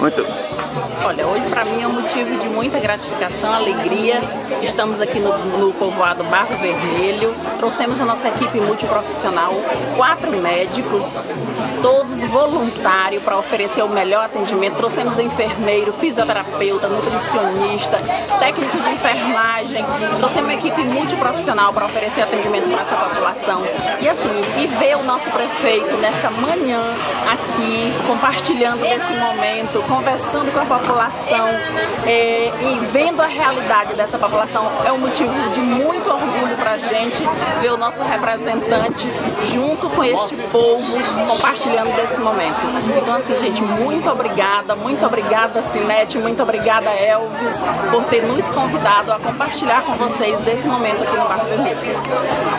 Muito. Olha, hoje para mim é um motivo de muita gratificação, alegria. Estamos aqui no, no povoado Barro Vermelho. Trouxemos a nossa equipe multiprofissional, quatro médicos, todos voluntários para oferecer o melhor atendimento. Trouxemos enfermeiro, fisioterapeuta, nutricionista, técnico de enfermagem. Trouxemos uma equipe multiprofissional para oferecer atendimento para essa população. E assim, e ver o nosso prefeito nessa manhã aqui, compartilhando esse momento, conversando com a população é, e vendo a realidade dessa população é um motivo de muito gente ver o nosso representante junto com este povo compartilhando desse momento. Então assim, gente, muito obrigada, muito obrigada Cinete, muito obrigada Elvis por ter nos convidado a compartilhar com vocês desse momento aqui no Barco Vermelho.